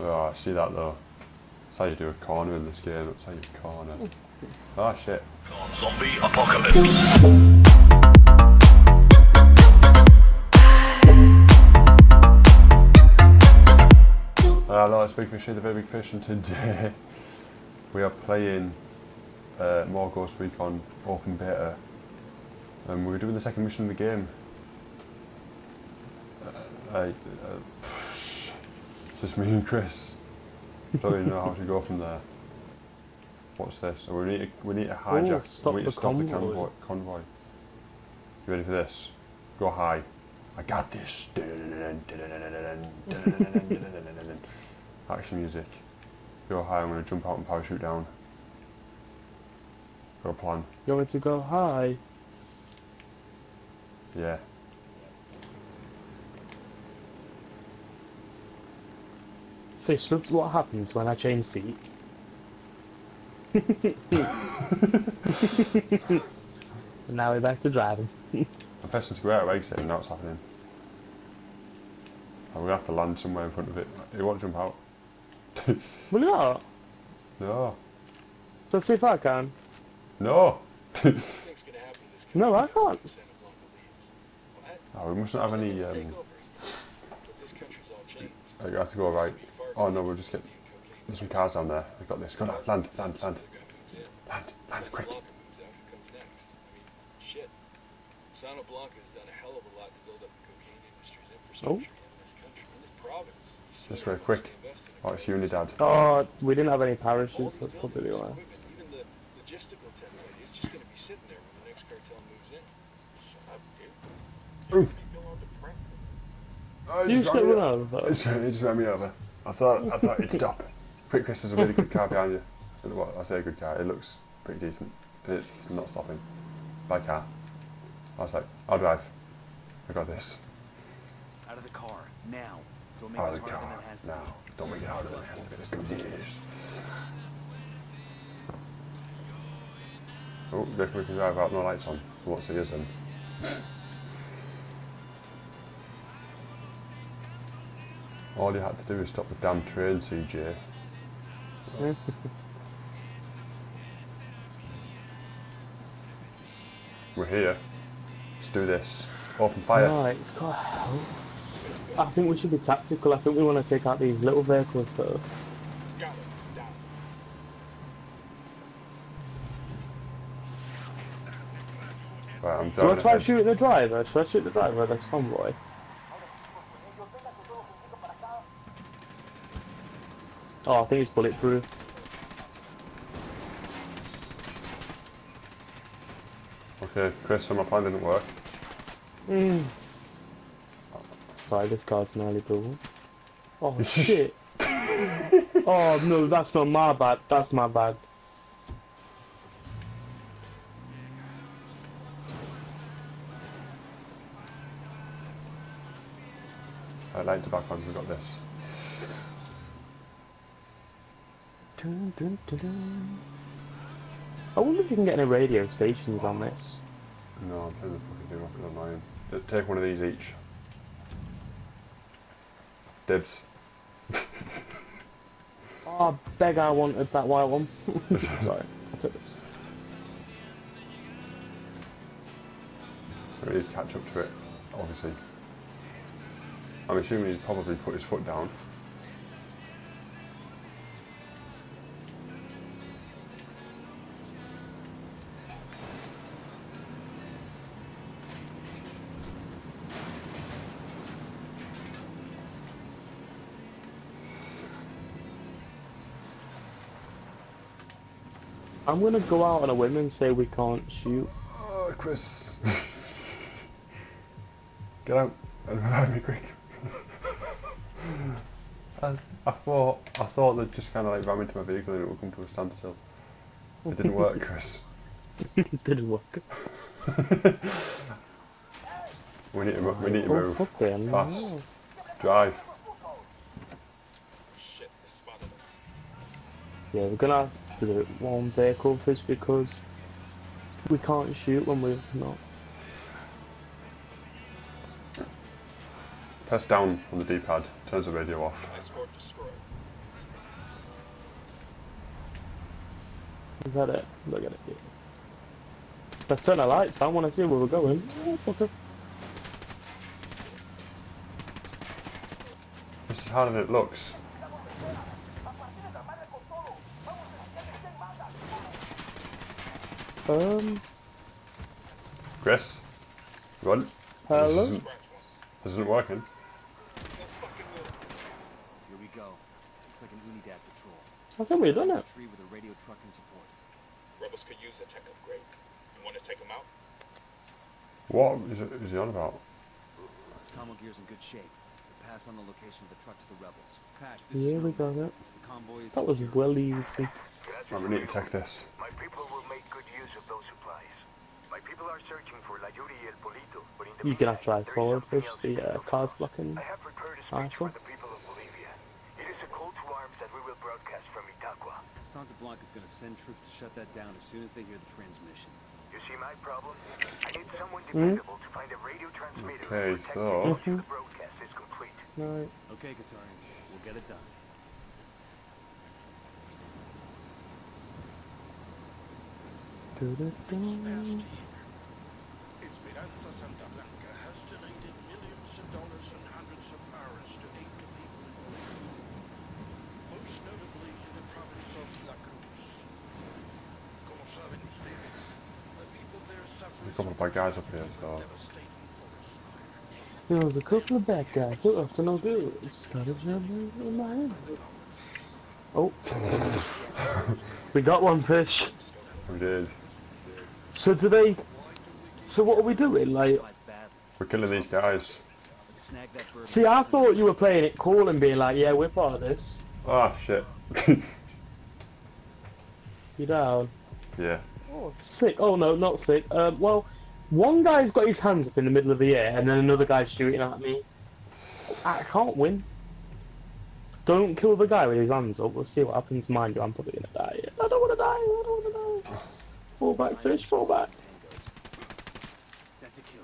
Oh, I see that though. That's how you do a corner in this game. That's how you corner. Ah, shit. Zombie apocalypse. Hello, it's Big Fish here, the very big fish, and today we are playing uh, more Ghost Recon Open Beta. And we're doing the second mission of the game. Uh, I, uh, just me and Chris. Don't even know how to go from there. What's this? Oh, we need to, we need to oh, hijack. stop we need the to stop the convoy. convoy. convoy. You ready for this? Go high. I got this. Action music. Go high. I'm going to jump out and parachute down. Got a plan. You want me to go high? Yeah. Fish, look what happens when I change seat. and now we're back to driving. I'm pressing square away saying now it's happening. I'm going to have to land somewhere in front of it. It won't jump out? Will you not? no. Let's see if I can. No! No, I can't. Oh, we mustn't have any. Um, I have to go right. Oh no, we'll just get. There's some cars down there. We've got this. Go on, land, land, land. Land, land, quick. Santa Blanca's done a hell of a lot to build up the cocaine industry's Oh. infrastructure in this country, in this province. You This see way, quick. it's invested in Oh, it's Unidad. Oh, we didn't have any parachutes, All the that's probably buildings, why. equipment, Even the logistical technology, it's just gonna be sitting there when the next cartel moves in. Shut up, dude. Oof. Go on to print. Oh, You just just ran get me run o- over. It's- It just ran me over. I thought I thought it'd stop. Quick, Chris, there's a really good car behind you. Well, I say a good car. It looks pretty decent. It's not stopping. By car. I was like, I'll drive. I got this. Out of the car, now. Don't make Out of the car. than it Now. Don't make it harder than it has to be. Let's do this. Oh, definitely can drive out, no lights on. What's see us then? All you had to do is stop the damn train, CJ. We're here. Let's do this. Open fire. Right, it's got help. I think we should be tactical. I think we want to take out these little vehicles first. Got it. Down. Right, I'm Do I try ahead. shooting the driver? Should I shoot the driver That's this convoy? Oh, I think it's bulletproof. Okay, Chris, so my plan didn't work. Mm. Sorry, this car's nearly built. Oh shit! oh no, that's not my bad. That's my bad. Right, light to back on, we got this. Dun, dun, dun. I wonder if you can get any radio stations on this. No, I'm playing the fucking thing off it online. Just take one of these each. Dibs. Oh, I beg I wanted that white one. Sorry, I'll take this. We need to catch up to it, obviously. I'm assuming he's probably put his foot down. I'm gonna go out on a whim and say we can't shoot. Oh, Chris. Get out and revive me quick. I, I thought I thought they'd just kind of like ram into my vehicle and it would come to a standstill. It didn't work, Chris. it didn't work. We need to mo- we need to move oh, fuck fast. No. Drive. Shit, they spotted us. Yeah, we're gonna to do one vehicle just because we can't shoot when we're not. Press down on the D-pad, turns the radio off. Is that it? Look at it. Yeah. Let's turn the lights on, I want to see where we're going. Oh, this is how it looks. Um, Chris? You want? This isn't, this isn't working. Here we go. Looks like an Unidad patrol. I think we've done it. Tree with a radio truck and support. Rebels could use a tech upgrade. You want to take them out? What is, it, is he on about? Commo gear's in good shape. We'll pass on the location of the truck to the rebels. Pack, this Yeah, is we got it. The convoy is That was well easy. Right, we need to check this. My people will make good use of those supplies. My people are searching for La Yuri El Polito, but in the You can have to meantime, drive there is forward first, the we can uh, car's blocking. I have prepared a speech for the people of Bolivia. It is a call to arms that we will broadcast from Itacua. Santa Blanca's gonna send troops to shut that down as soon as they hear the transmission. You see my problem? I need someone Hmm? dependable to find a radio transmitter Okay, and protect so- it until the broadcast is complete. Right. Okay, Katari, we'll get it done. Esperanza Santa Blanca has donated millions of dollars and hundreds of hours to aid the people in most notably in the province of La Cruz. Como saben ustedes, the people there suffer a couple of bad guys up here, so devastating forest fire. There was a couple of bad guys were up to no good. Started jumping in my head. Oh. we got one fish. we did. So do they... So what are we doing? Like, We're killing these guys. Let's snag that bird. see, I thought you were playing it cool and being like, yeah, we're part of this. Ah, shit. You down? yeah. Oh, sick. Oh, no, not sick. Um, well, one guy's got his hands up in the middle of the air, and then another guy's shooting at me. I can't win. Don't kill the guy with his hands up. We'll see what happens. Mind you, I'm probably gonna die. I don't wanna die. I don't wanna die. Fall back, fish. Fall back. That's a kill.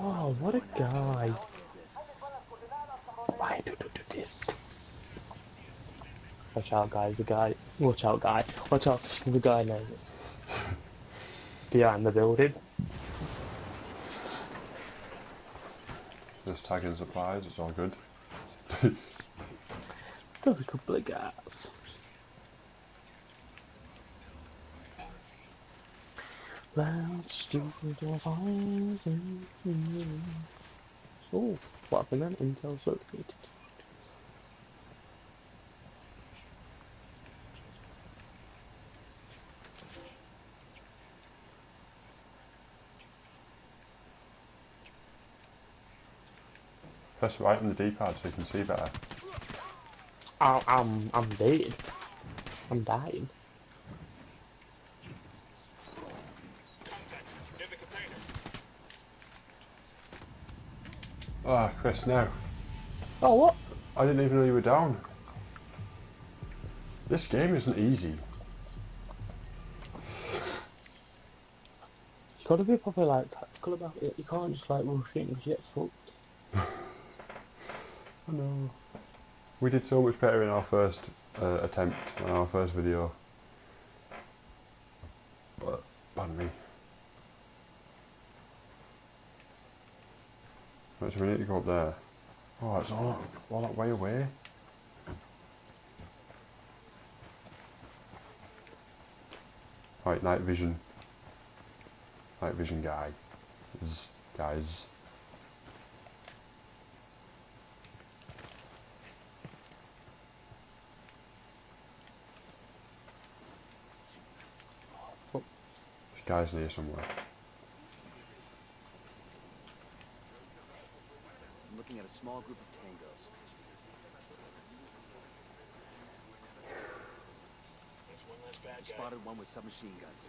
Oh, what a guy. Why do you do this? Watch out, guys. The guy. Watch out, guy. Watch out. the guy now. Behind the building. Just tagging supplies, it's all good. There's a couple of guys. Stupid, of eyes. Oh, what happened then? Intel's located. Press right on the D-pad so you can see better. I'm, I'm, I'm dead. I'm dying. Near the container. Ah, Chris, no. Oh, what? I didn't even know you were down. This game isn't easy. Gotta be proper like tactical about it. You can't just like rush in because you get fucked. I know. We did so much better in our first uh, attempt on our first video. But, pardon me. Right, so we need to go up there. Oh, it's all, all that way away. Right, night vision. Night vision guy. Guys. Guy's near somewhere. I'm looking at a small group of tangos. One less bad guy. Spotted one with submachine guns.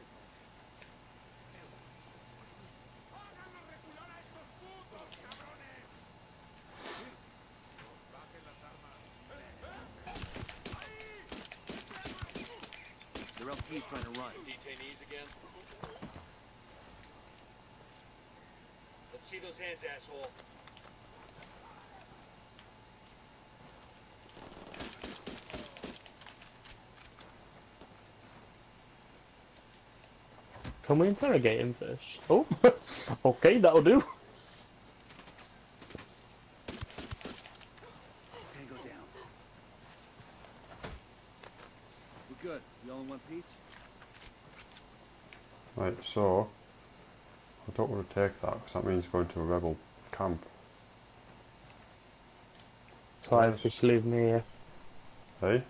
Their LT's trying to run. Detainees again. those hands, asshole. Can we interrogate him first? Oh, okay, that'll do. Take that because that means going to a rebel camp. So I Yes. just leave me uh, here. Hey?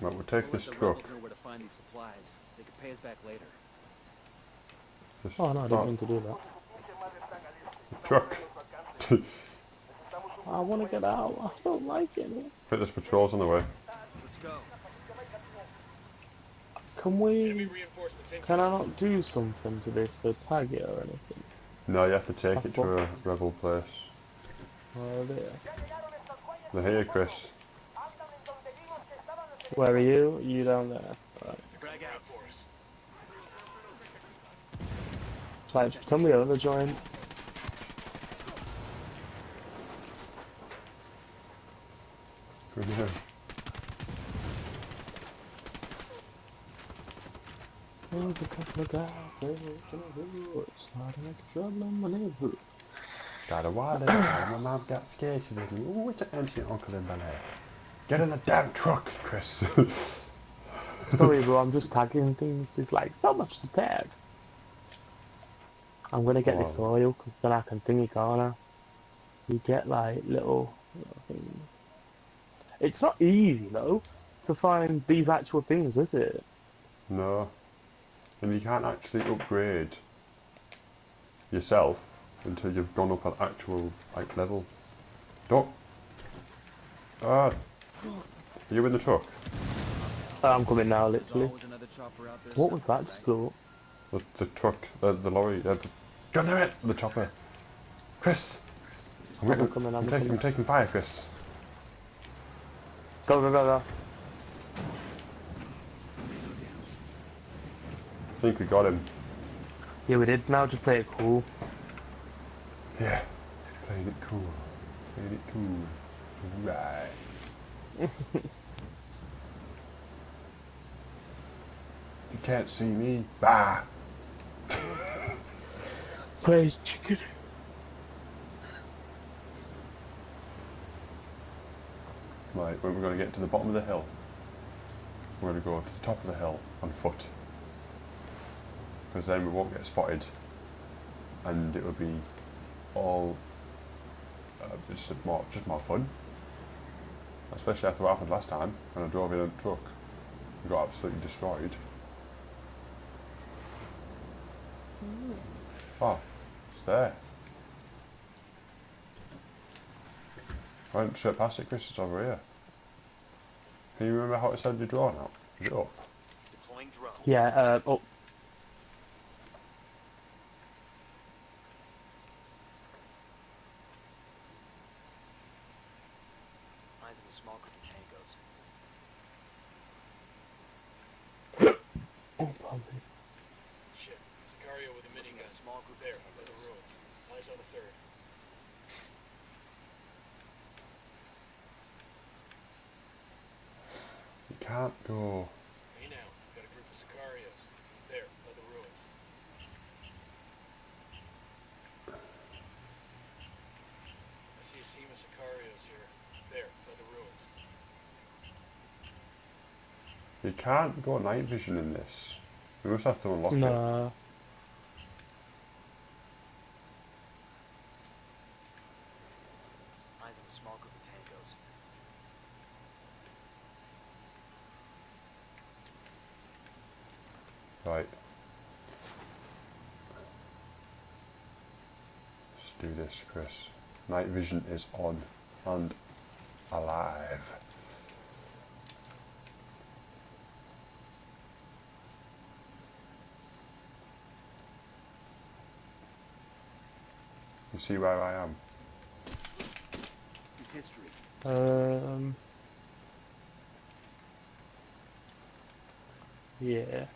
Right, we'll take this let the truck. rebels know where to find these supplies. They can pay us back later. This Oh no, I didn't mean to do that. truck. I want to get out. I don't like it. Fit this patrol's on the way. Let's go. Can we? Reinforcements incoming. Can I not do something to this to tag it or anything? No, you have to take it to a rebel place. Oh dear. They're here, Chris. Where are you? You down there? Right. Frag out. Out for us. Right, tell me the other joint. Good here. There's a couple of guys living in the woods, starting like trouble my neighborhood. Got a water, my mum got scared. She said, Oh, it's an ancient uncle in Air. Get in the damn truck, Chris. Sorry, bro, I'm just tagging things. There's like so much to tag. I'm gonna get this oil because then I can thingy corner. You get like little, little things. It's not easy though to find these actual things, is it? no. And you can't actually upgrade yourself until you've gone up an actual like level. Don't. Ah. Are you in the truck? I'm coming now, literally. always another chopper out there What was that just right? blew? The, the truck, uh, the lorry, uh, the, God damn it, the chopper. Chris! I'm, I'm getting, coming, I'm I'm, taking, I'm taking fire, Chris. Go, go, go, go. Think we got him. Yeah, we did. Now just play it cool. Yeah. Playing it cool. Playing it cool. Right. you can't see me. Bah! Play chicken. Right, we're going to get to the bottom of the hill, we're going to go up to the top of the hill on foot. Because then we won't get spotted and it will be all uh, just more, just more fun. Especially after what happened last time when I drove in a truck and got absolutely destroyed. Oh, it's there. I went straight past it, Chris, it's over here. Can you remember how it said you're drawn out? Is it up? Deploying drone. Yeah, uh, oh, Eyes on a small group of tangos. oh, probably. Shit. Sicario with a minigun. A small group There, of by the tangos. ruins. Eyes on the third. You can't go. Hey now, got a group of Sicarios. There, by the ruins. I see a team of Sicarios here. There, by the ruins. You can't go night vision in this. You must have to unlock it. No. Eyes on a small group of tangos. Right. Let's do this, Chris. Night vision is on and alive. You see where I am? His history. Um. Yeah.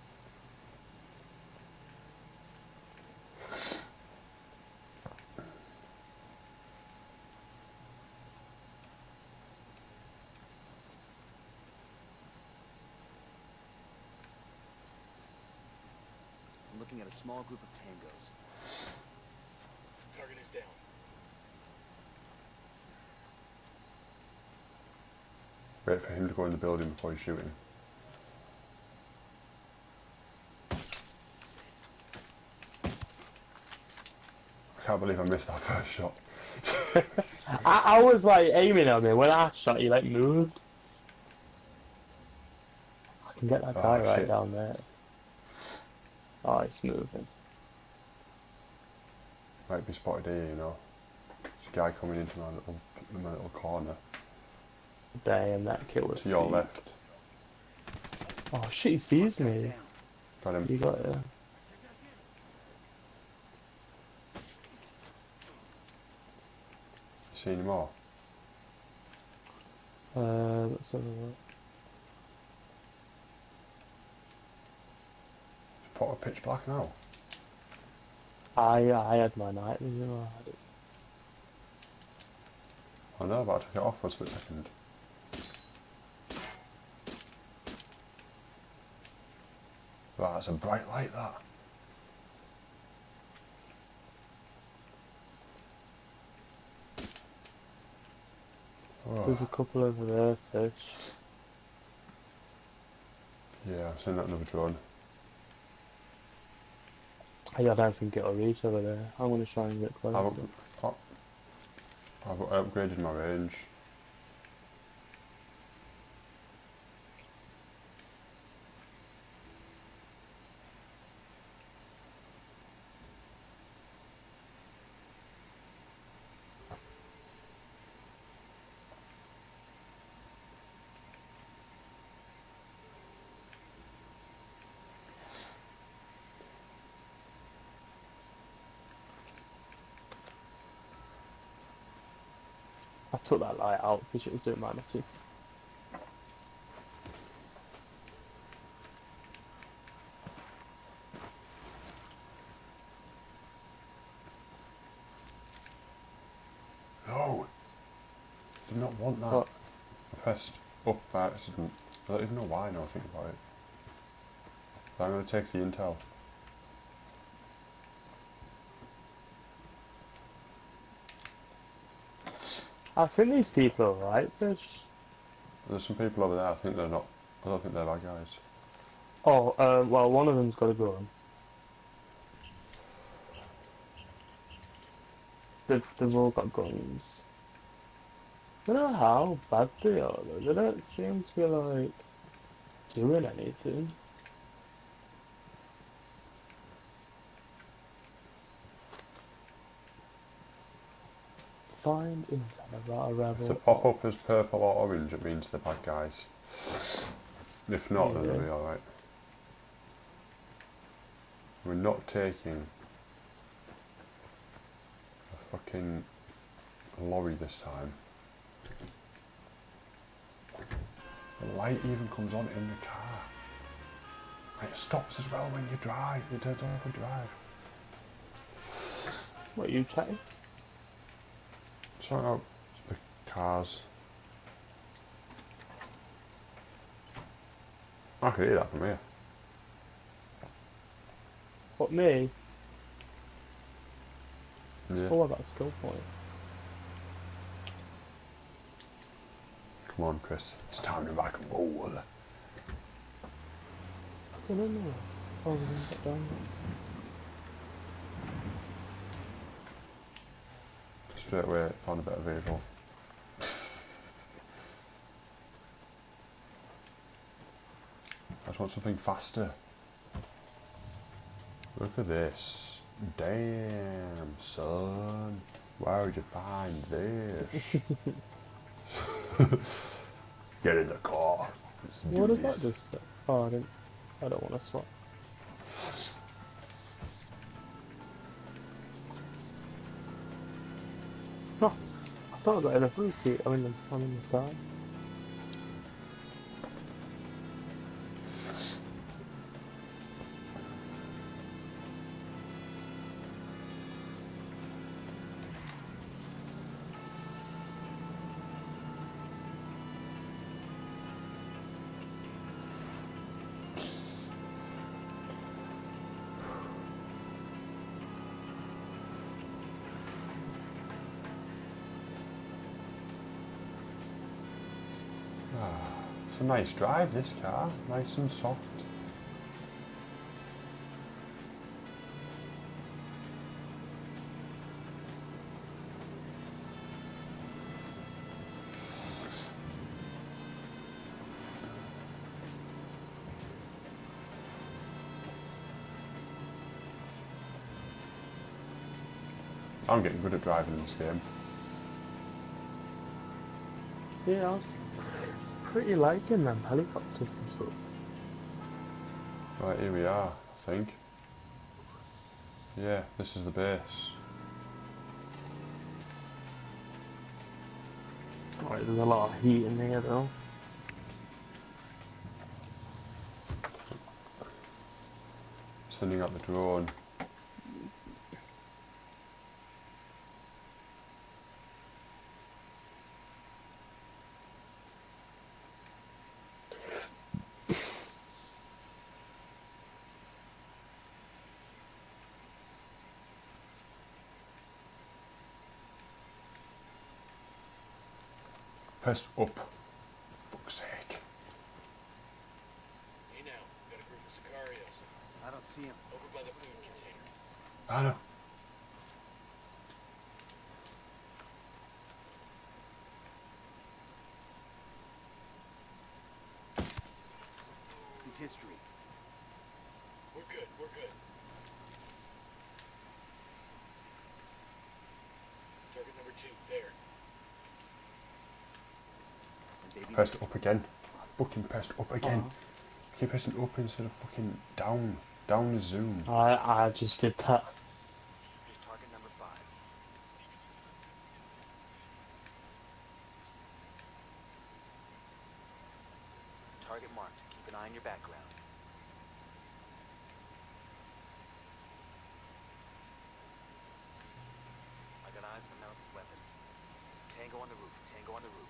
Small group of tangos. Target is down. Wait for him to go in the building before you shoot him. I can't believe I missed that first shot. I, I was like aiming at me when I shot you like moved. I can get that Oh, guy right shit. down there. Oh, he's moving. Might be spotted here, you know. There's a guy coming into my little, my little corner. Damn, that kill was. To your sick. left. Oh shit, he sees me. Got him. You got it. See any more? Uh, let's have a look. Of pitch black now. I I had my night vision. I had it. I know, but I took it off for a split second. Wow, that's a bright light, that. Oh. There's a Oh, couple over there, fish. yeah, I've seen that another drone. I don't think it'll reach over there. I'm gonna try and get close. I've, I've upgraded my range. Took that light out because it was doing my nothing. No! Did not want that. What? I pressed up by accident. I don't even know why now I think about it. But I'm going to take the intel. I think these people are right, fish. There's some people over there, I think they're not, I don't think they're bad guys. Oh, um, well, one of them's got a gun. They've, they've all got guns. I don't know how bad they are, though. They don't seem to be, like, doing anything. Find a If rebel. they pop up as purple or orange, it means they're bad guys. If not, then they'll be alright. We're not taking a fucking lorry this time. The light even comes on in the car. It stops as well when you drive. It turns on when you drive. What, are you chatting? Sort out the cars. I can hear that from here. What, me? Yeah. Oh, I got a skill point. Come on, Chris. It's time to rock and roll. I don't know. Oh, down Straight away, found a better vehicle. I just want something faster. Look at this. Damn, son. Where would you find this? Get in the car. What does this. that just say? Oh, I didn't. I don't want to swap. I thought I got in a It's a nice drive, this car. Nice and soft. I'm getting good at driving this game. Yeah, pretty liking them helicopters and stuff. Right, here we are, I think. Yeah, this is the base. Right, there's a lot of heat in here though. Sending out the drone. Press up. Fuck's sake. Hey now, got a group of Sicarios I don't see him. over by the food container. I know. He's history. We're good, we're good. Target number two, there. And baby Pressed up again. I fucking pressed up again. Oh. Keep pressing up instead of fucking down. Down is zoom. I I just did that. Here's target number five. Target marked. Keep an eye on your background. I got eyes on a mounted weapon. Tango on the roof. Tango on the roof.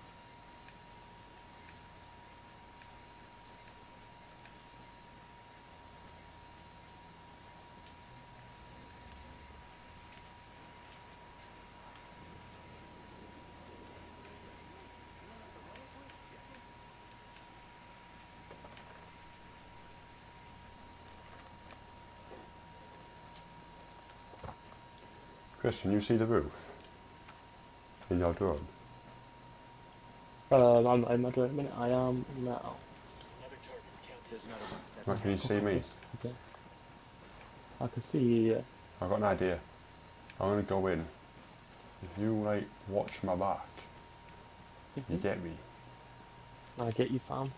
Chris, can you see the roof? In your drone? Um, I'm I'm not doing a minute. I am now. Another target, count There's another one. Right, can you see me? Okay. I can see you. Yeah. I've got an idea. I'm gonna go in. If you like watch my back, you Mhm. get me. I get you, fam.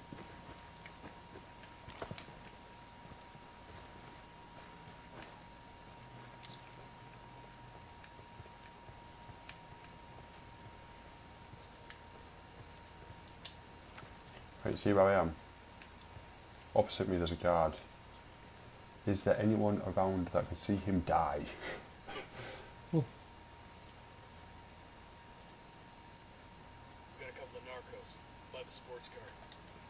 Right, see where I am? Opposite me there's a guard. Is there anyone around that could see him die? Hmm. We got a couple of narcos by the sports car.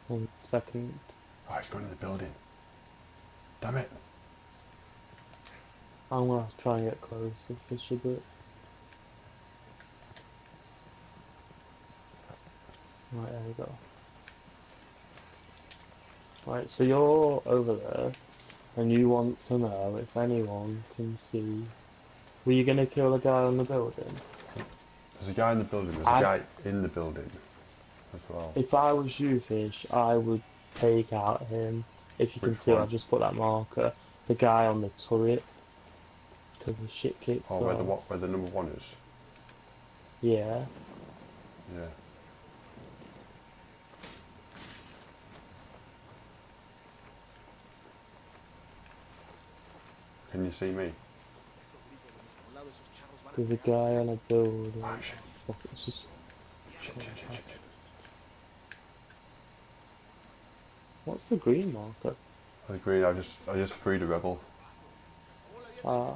One second. Oh, he's going in the building. Damn it. I'm gonna try and get close to fish a bit. Right, there we go. Right, so you're over there, and you want to know if anyone can see. Were you gonna kill the guy on the building? There's a guy in the building. There's I- a guy in the building as well. If I was you, Fish, I would take out him. If you can see. I've just put that marker. The guy on the turret. Because the shit kicks Oh, where the what? Where the number one is? Yeah. Yeah. Can you see me? There's a guy on a building. Oh shit! Fuck, it's just. Shit! Shit! Shit! Shit! shit. What's the green marker? I agree. I just I just freed a rebel. Ah,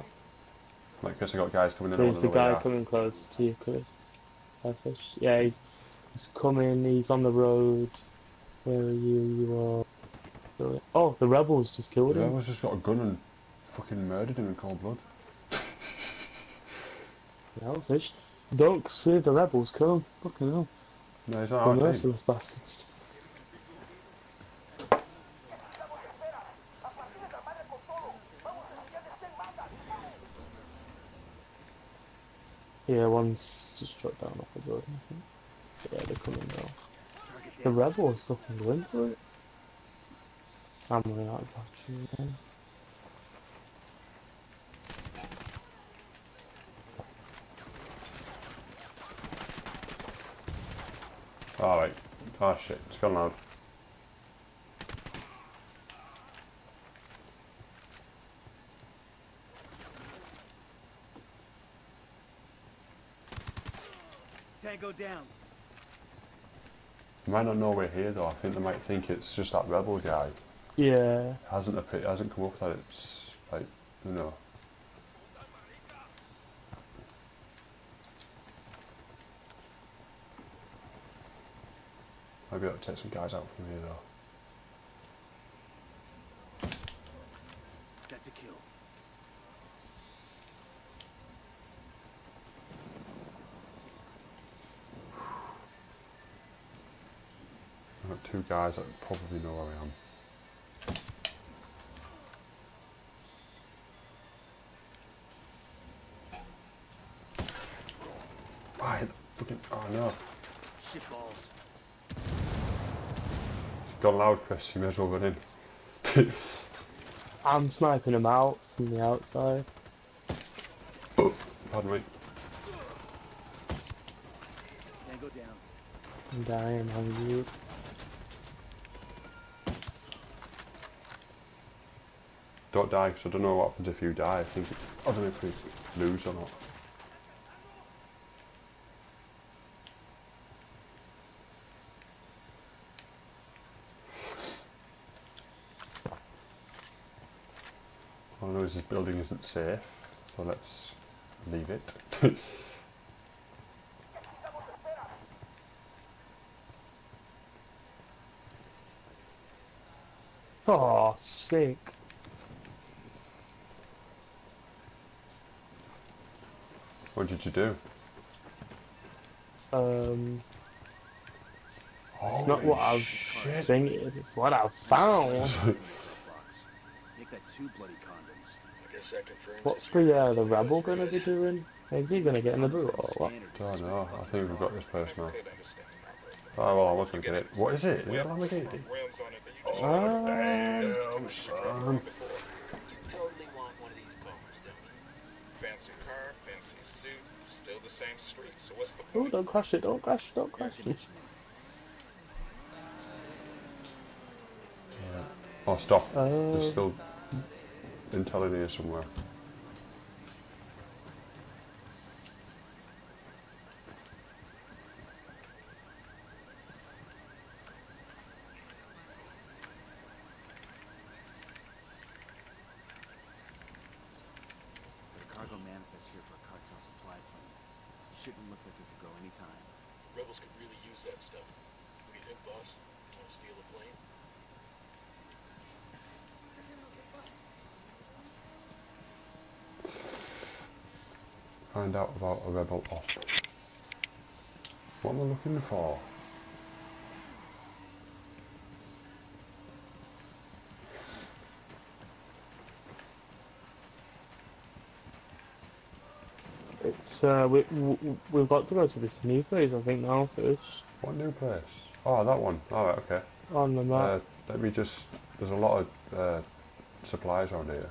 Like, Chris, I got guys coming in. There's wanna the guy coming close to you, Chris. Fish. Yeah, he's he's coming. He's on the road. Where are you? You are. Oh, the rebels just killed The him. rebels just got a gun and Fucking murdered him in cold blood. no. Don't save the rebels, come. Fucking hell. No, he's not our team. bastards. Yeah, one's just shot down off the building. I think. Yeah, they're coming now. The rebels fucking went for it. I'm really out of touch. Alright. Oh shit, it's gone loud. Tango down. They might not know we're here though. I think they might think it's just that rebel guy. Yeah, Hasn't appeared, hasn't come up that it's like you know. Might be able to take some guys out from here though. That's a kill. I've got two guys that probably know where I am. Right, fucking, oh no. Shit balls. Gone loud, Chris, you may as well run in. I'm sniping them out from the outside. Oh, pardon me. Tango down. I'm dying, I'm you. Don't die, because I don't know what happens if you die. I think, I don't know if we lose or not. All I know is this building isn't safe, so let's leave it. Oh, sick. what did you do? Um, It's not what I shit. think it is, it's what I found. Box. Make that two bloody condoms. I guess that confirms What's the, uh, the really rebel gonna be doing? Is he gonna get in the boot or what? Standard Don't know. I think we've got this person now. Could understand that. Oh well, I was going to get it. What is it? Is it a Lamborghini? Rims on it that you just. Damn, son. totally want one of these cars, don't? Fancy car, fancy suit, still the same street. So what's the Oh, don't crash it, don't crash, don't crash it. conditioning. Oh, stop. There's Uh, still intel in here somewhere. There's a cargo manifest here for a cartel supply plane. Shipment looks like it could go anytime. Rebels could really use that stuff. What do you think, boss? Want to steal a plane? Find out about a rebel off. What am I looking for? it's, uh, we, we, we've got to go to this new place, I think, now first. What new place? Oh, that one. Alright, okay. On the map. Uh, let me just. There's a lot of uh, supplies around here.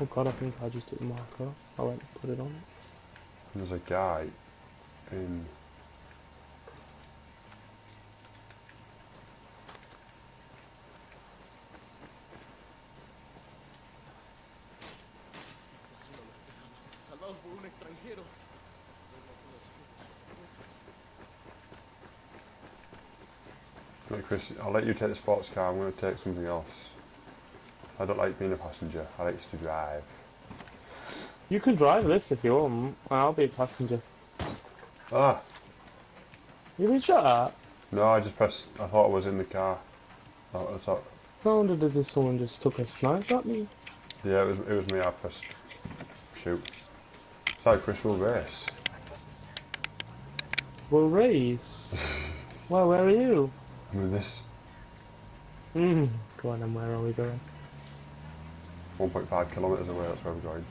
oh god, I think I just took the marker. I to put it on. There's a guy in. Chris, I'll let you take the sports car. I'm going to take something else. I don't like being a passenger. I like to drive. You can drive this if you want, I'll be a passenger. Ah! You been shot at? No, I just pressed. I thought I was in the car. I I thought. Does this someone just took a snipe at me. Yeah, it was. It was me. I pressed. Shoot. Sorry, Chris. We'll race. We'll race. well, where are you? I mean, this Mm. Go on, then where are we going? 1.5 kilometres away. That's where we're going.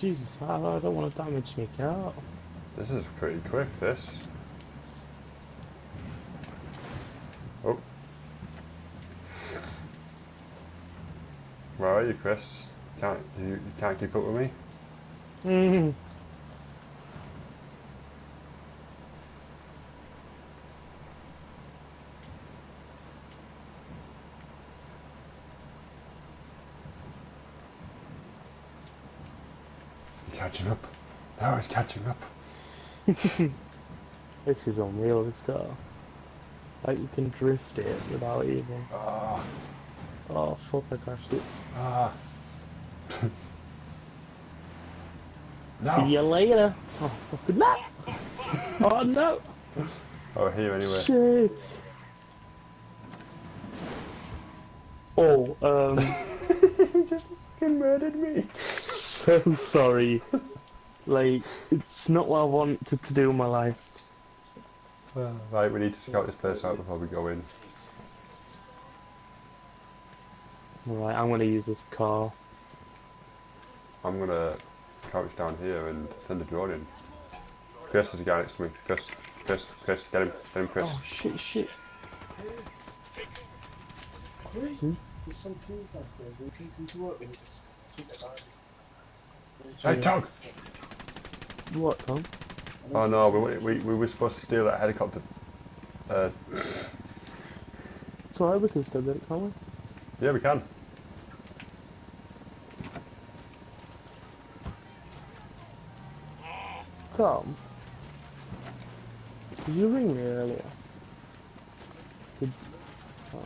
Jesus, I, I don't want to damage my car. This is pretty quick, this. Oh. Where are you, Chris? Can't you, you can't keep up with me? Mm. Catching up. Now it's catching up. This is unreal, this car. Like you can drift it without even. Ah, Oh fuck, I crashed it. ah. no. See you later. Oh fucking no! Oh no! Oh, here anyway. Shit! Oh, um, he just fucking murdered me. So sorry. Like, it's not what I wanted to do in my life. Right, we need to scout this place out before we go in. Right, I'm gonna use this car. I'm gonna crouch down here and send a drone in. Chris, there's a guy next to me. Chris, Chris, Chris, get him, get him, Chris. Oh shit, shit. There's some keys downstairs. We take them to work with. Keep their eyes. Hey, Tug! What, Tom? Oh no, we, we, we were supposed to steal that helicopter. Uh, It's alright, we can still get it, can't we? yeah, we can. Tom? Did you ring me earlier? Did... Oh.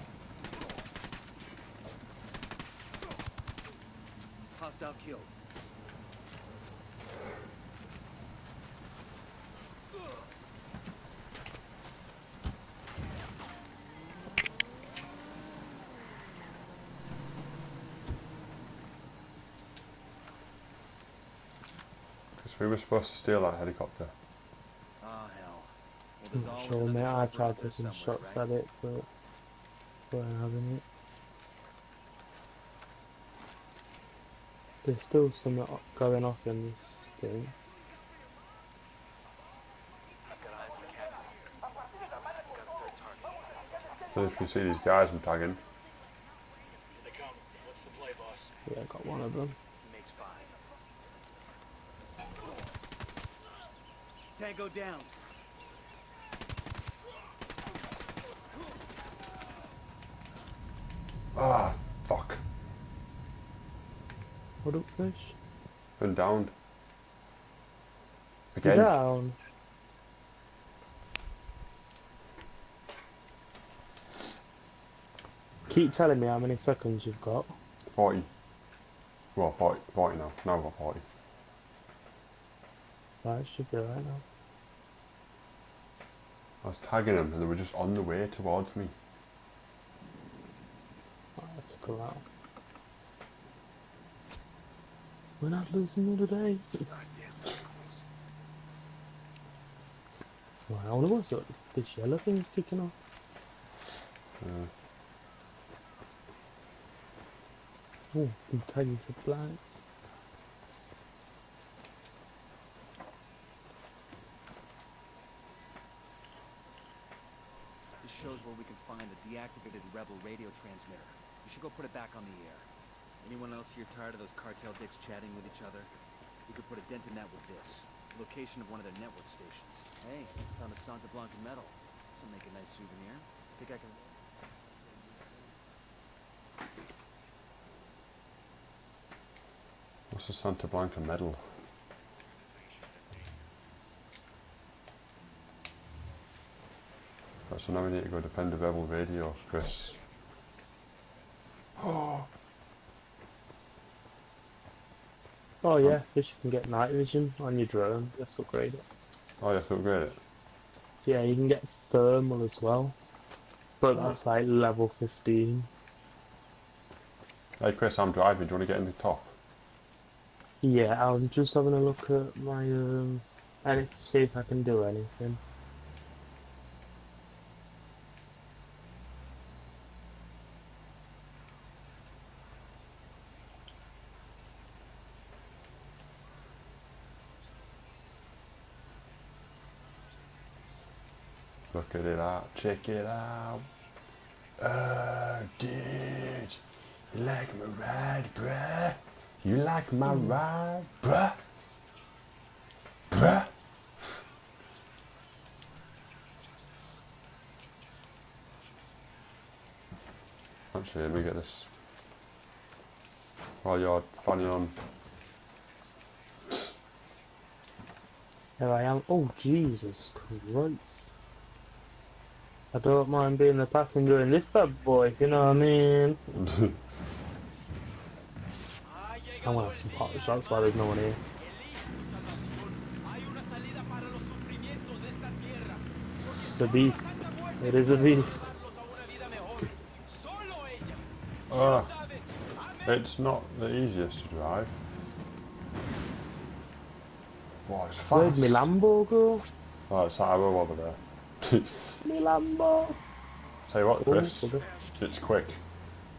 Hostile killed. Were supposed to steal that helicopter. Oh hell. Well, there's I'm sure, mate. I tried taking shots right? at it, but weren't having it. There's still something o- going off in this thing. So if you see these guys I'm tagging, Here they come. What's the play, boss? Yeah, I got one of them. Tango down. ah, fuck, What up, fish? and downed. You're Again? Down. Keep telling me how many seconds you've got. 40. Well, 40, 40 now. Now I've got 40. Right, should be right now. I was tagging them and they were just on the way towards me. Right, that took a while. We're not losing another day. Right, I wonder what's up. This yellow thing is kicking off. Uh, Oh, some tiny supplies. This shows where we can find a deactivated rebel radio transmitter. We should go put it back on the air. Anyone else here tired of those cartel dicks chatting with each other? We could put a dent in that with this. Location of one of their network stations. Hey, found a Santa Blanca medal. This'll make a nice souvenir. I think I can... what's the Santa Blanca medal? So now we need to go defend the rebel radio, Chris. Oh yeah, fish you can get night vision on your drone. Let's upgrade it. Oh, you have to upgrade it. Yeah, you can get thermal as well. But that's like level 15. Hey Chris, I'm driving. Do you want to get in the top? Yeah, I'm just having a look at my um and see if I can do anything. At it out. Check it out. Uh, oh, dude. You like my ride, bruh? You like my mm. ride, bruh? Bruh? Actually, let me get this. While you're funny on. There I am. Oh, Jesus Christ. I don't mind being the passenger in this bad boy, if you know what I mean. I'm gonna have some hot shots while there's no one here. The beast. It is a beast. Ah, it's not the easiest to drive. Wow, it's Where'd fast. my Lambo go? Oh, it's that arrow over there. My Lambo! Tell you what, Oh, Chris, it's quick.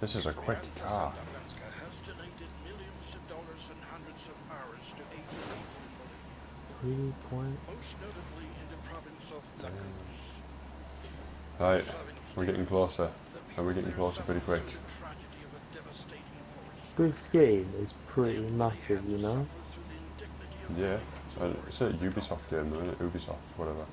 This is a quick car. Alaska has donated millions of dollars and hundreds of hours to aid the people in Bolivia, Three point. most notably in the province of La Cruz. Right, we're getting closer. And we're getting closer pretty quick. Tragedy of a This game is pretty massive, you know? suffer through the indignity of Yeah, so it's a Ubisoft game, isn't it? Ubisoft, whatever.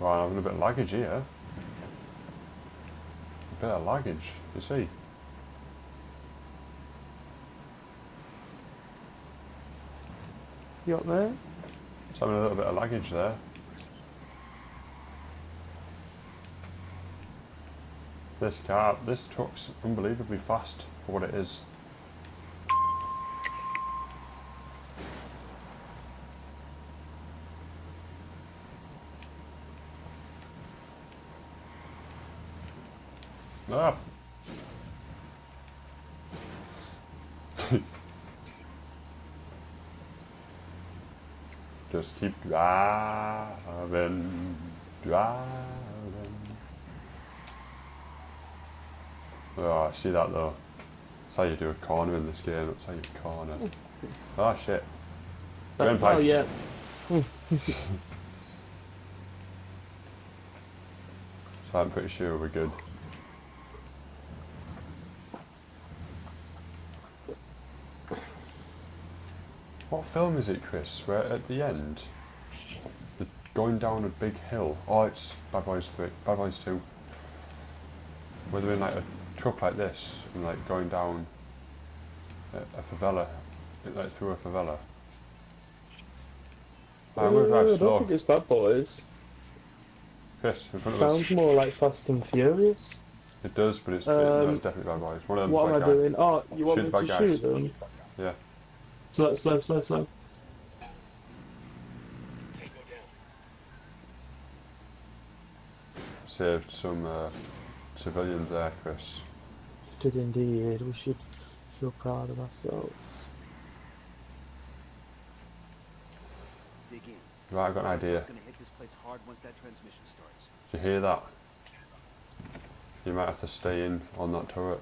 Right, I'm having a bit of luggage here. A bit of luggage, you see. You up there? It's having a little bit of luggage there. This car, this truck's unbelievably fast for what it is. Ah. Just keep driving, driving. Oh, I see that though. That's how you do a corner in this game. That's how you corner. Oh shit. Oh, yeah. So I'm pretty sure we're good. Film is it, Chris? Where at the end, the going down a big hill. Oh, it's Bad Boys Three, Bad Boys Two. Where they're in like a truck like this and like going down a, a favela, like through a favela. I'm Uh, I don't think it's Bad Boys. Chris, in front of us. Sounds more like Fast and Furious. It does, but it's, no, Um, it's definitely Bad Boys. One of them's What am I guy. doing? Oh, you want Shoot me to guys. shoot them? Yeah. Slow, slow, slow, slow. Saved some uh, civilians there, Chris. Did indeed. We should feel proud of ourselves. Dig in. Right, I've got an idea. It's gonna hit this place hard once that transmission starts. Did you hear that? You might have to stay in on that turret.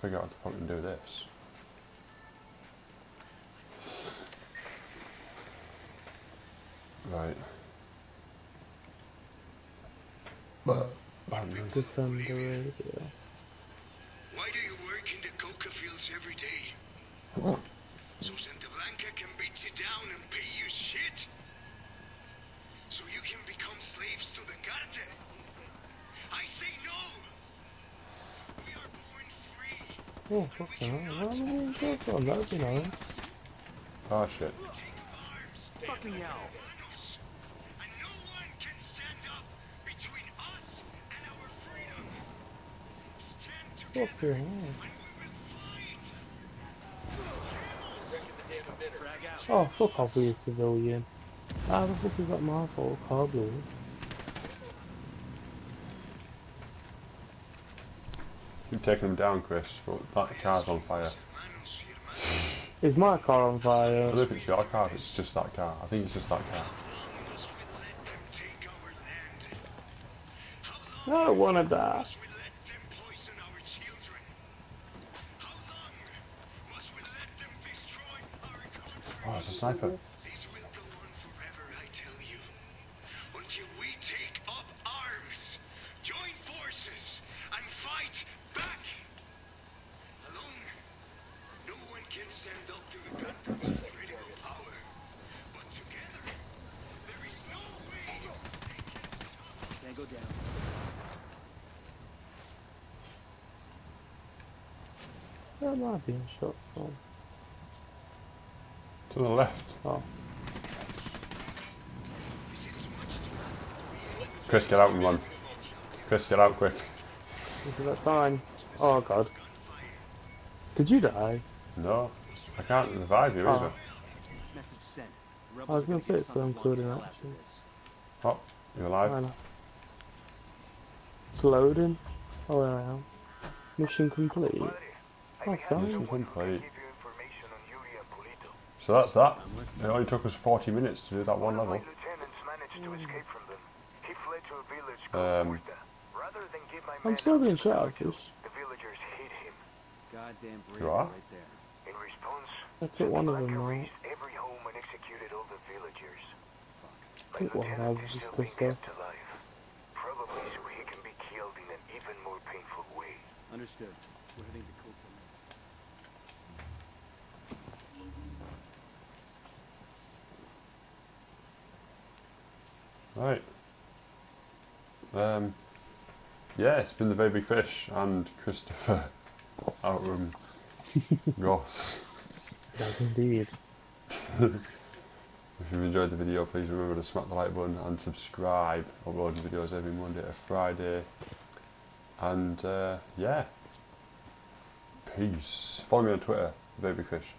Figure out how to fucking do this. Right. Defend the radio. Why do you work in the coca fields every day? So Santa Blanca can beat you down and pay you shit? So you can become slaves to the cartel? I say no! We are born free. Oh, oh fucking hell. Why am I in jail on? That'd be nice. Oh shit. Take up arms. Fucking hell. Us. And no one can stand up between us and our freedom. Stand together Fucking hell. and we will fight. Wrecking the damn emitter. Drag out. Oh, fuck off, you civilian. How the fuck is that my fault? Car blew. Taken them down, Chris, but that car's on fire. Is my car on fire? I don't if it's your car, it's just that car. I think it's just that car. How long must we let them take our Where being shot from? To the left. Oh, Chris, get out and run. Chris, get out quick. is it that time? Oh god. Did you die? No, I can't revive you Oh. either. Message sent. The I was gonna say it's on the including block after action. this. Oh, you're alive. It's loading. Oh, there I am. Mission complete. Sorry. So that's that. It only took us 40 minutes to do that one level. lieutenants managed to escape from them. He fled to a village Um, called Murta. Rather than give my I'm still up being to shot at, Nigel, Fish. The villagers hate him. Goddamn brave You are? right there. In response, I took one of them Blanca out. razed every home and executed all the villagers. My think one lieutenant was is just still pissed off. Probably so he can be killed in an even more painful way. Understood. We're heading to Right. Um, yeah, it's been the big fish and Christopher Outram Ross. Yes, indeed. If you've enjoyed the video, please remember to smack the like button and subscribe. Uploading videos every Monday to Friday. And uh, yeah, peace. Follow me on Twitter, Baby Fish.